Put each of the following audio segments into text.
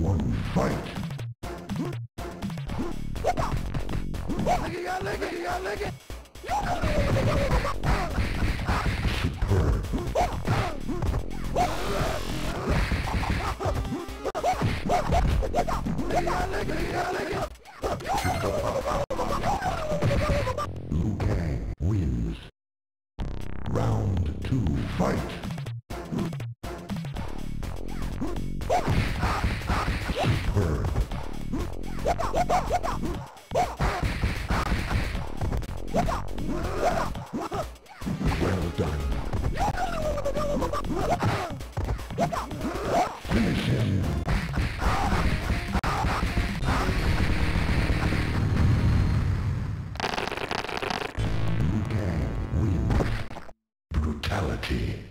one, fight! Superb. Liu Kang wins. Round two, fight! Well done. Finish him. Liu Kang wins. Brutality.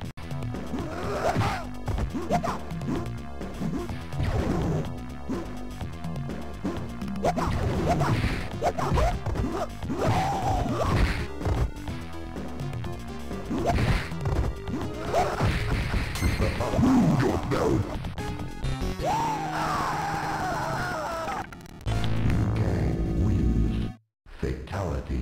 Fatality.